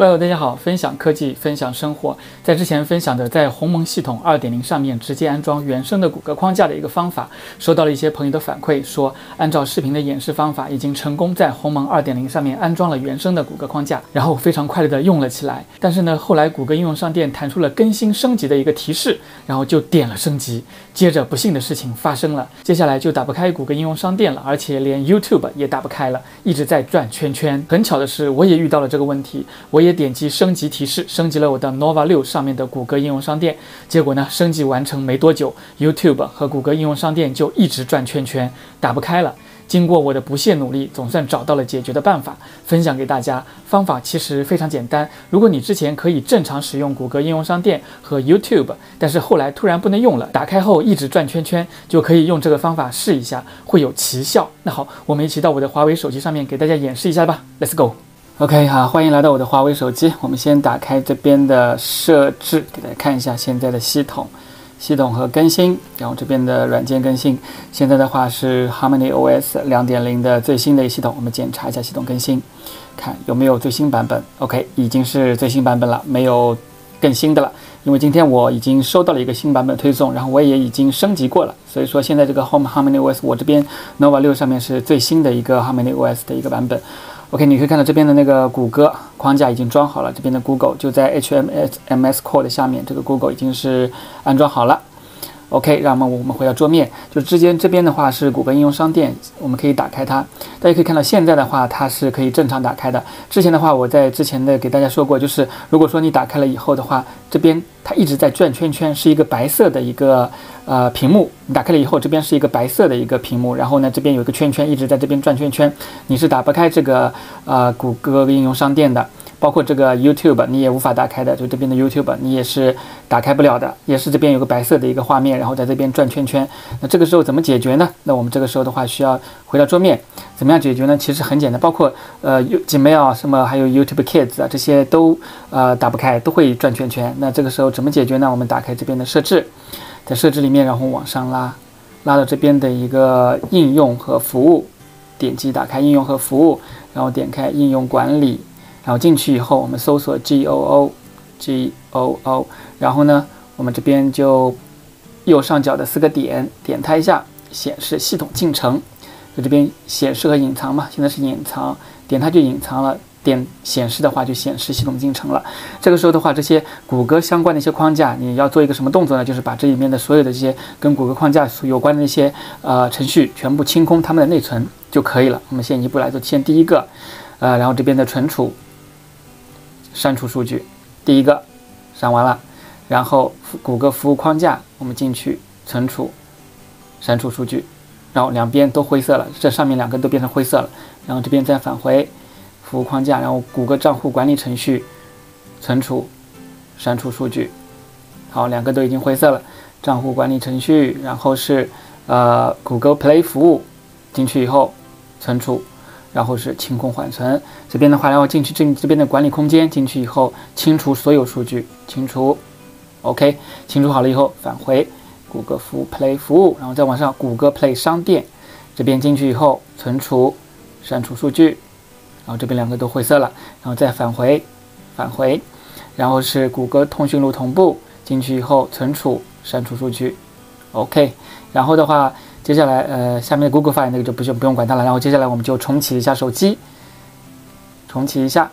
Hello，大家好，分享科技，分享生活。在之前分享的在鸿蒙系统二点零上面直接安装原生的谷歌框架的一个方法，收到了一些朋友的反馈，说按照视频的演示方法，已经成功在鸿蒙二点零上面安装了原生的谷歌框架，然后非常快乐的用了起来。但是呢，后来谷歌应用商店弹出了更新升级的一个提示，然后就点了升级，接着不幸的事情发生了，接下来就打不开谷歌应用商店了，而且连 YouTube 也打不开了，一直在转圈圈。很巧的是，我也遇到了这个问题，我也。点击升级提示，升级了我的 Nova 六上面的谷歌应用商店。结果呢，升级完成没多久，YouTube 和谷歌应用商店就一直转圈圈，打不开了。经过我的不懈努力，总算找到了解决的办法，分享给大家。方法其实非常简单。如果你之前可以正常使用谷歌应用商店和 YouTube，但是后来突然不能用了，打开后一直转圈圈，就可以用这个方法试一下，会有奇效。那好，我们一起到我的华为手机上面给大家演示一下吧。Let's go。OK，好，欢迎来到我的华为手机。我们先打开这边的设置，给大家看一下现在的系统、系统和更新。然后这边的软件更新，现在的话是 Harmony OS 两点零的最新的一系统。我们检查一下系统更新，看有没有最新版本。OK，已经是最新版本了，没有更新的了。因为今天我已经收到了一个新版本推送，然后我也已经升级过了，所以说现在这个 Home Harmony OS 我这边 Nova 六上面是最新的一个 Harmony OS 的一个版本。OK，你可以看到这边的那个谷歌框架已经装好了，这边的 Google 就在 HMS Core 的下面，这个 Google 已经是安装好了。OK，让我们我们回到桌面，就之间这边的话是谷歌应用商店，我们可以打开它。大家可以看到现在的话，它是可以正常打开的。之前的话，我在之前的给大家说过，就是如果说你打开了以后的话，这边它一直在转圈圈，是一个白色的一个呃屏幕。你打开了以后，这边是一个白色的一个屏幕，然后呢这边有一个圈圈一直在这边转圈圈，你是打不开这个呃谷歌应用商店的。包括这个 YouTube 你也无法打开的，就这边的 YouTube 你也是打开不了的，也是这边有个白色的一个画面，然后在这边转圈圈。那这个时候怎么解决呢？那我们这个时候的话需要回到桌面，怎么样解决呢？其实很简单，包括呃 Gmail 什么还有 YouTube Kids 啊这些都呃打不开，都会转圈圈。那这个时候怎么解决呢？我们打开这边的设置，在设置里面然后往上拉，拉到这边的一个应用和服务，点击打开应用和服务，然后点开应用管理。然后进去以后，我们搜索 G O O，G O O，然后呢，我们这边就右上角的四个点，点它一下，显示系统进程。就这边显示和隐藏嘛，现在是隐藏，点它就隐藏了。点显示的话就显示系统进程了。这个时候的话，这些谷歌相关的一些框架，你要做一个什么动作呢？就是把这里面的所有的这些跟谷歌框架有关的一些呃程序全部清空它们的内存就可以了。我们先一步来做，先第一个，呃，然后这边的存储。删除数据，第一个删完了，然后谷歌服务框架，我们进去存储，删除数据，然后两边都灰色了，这上面两个都变成灰色了，然后这边再返回服务框架，然后谷歌账户管理程序存储，删除数据，好，两个都已经灰色了，账户管理程序，然后是呃谷歌 Play 服务进去以后存储。然后是清空缓存，这边的话，然后进去这这边的管理空间，进去以后清除所有数据，清除，OK，清除好了以后返回谷歌服务 Play 服务，然后再往上谷歌 Play 商店，这边进去以后存储，删除数据，然后这边两个都灰色了，然后再返回，返回，然后是谷歌通讯录同步，进去以后存储，删除数据，OK，然后的话。接下来，呃，下面的 Google File 那个就不用不用管它了。然后接下来我们就重启一下手机，重启一下，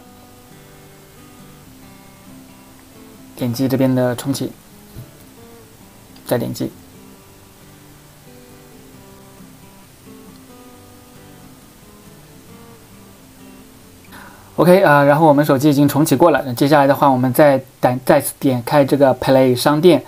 点击这边的重启，再点击，OK 啊，然后我们手机已经重启过了。那接下来的话，我们再点再次点开这个 Play 商店。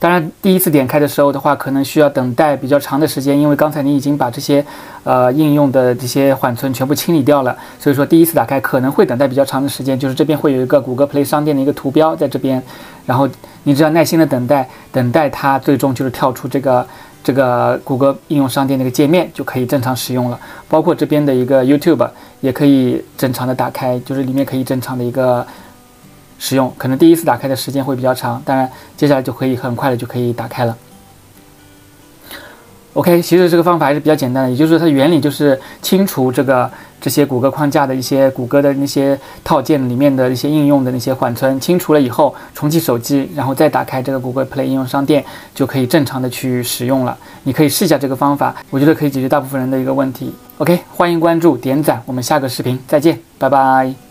当然，第一次点开的时候的话，可能需要等待比较长的时间，因为刚才你已经把这些，呃，应用的这些缓存全部清理掉了，所以说第一次打开可能会等待比较长的时间。就是这边会有一个谷歌 Play 商店的一个图标在这边，然后你只要耐心的等待，等待它最终就是跳出这个这个谷歌应用商店那个界面，就可以正常使用了。包括这边的一个 YouTube 也可以正常的打开，就是里面可以正常的一个。使用可能第一次打开的时间会比较长，当然接下来就可以很快的就可以打开了。OK，其实这个方法还是比较简单的，也就是说它原理就是清除这个这些谷歌框架的一些谷歌的那些套件里面的一些应用的那些缓存，清除了以后重启手机，然后再打开这个谷歌 Play 应用商店，就可以正常的去使用了。你可以试一下这个方法，我觉得可以解决大部分人的一个问题。OK，欢迎关注点赞，我们下个视频再见，拜拜。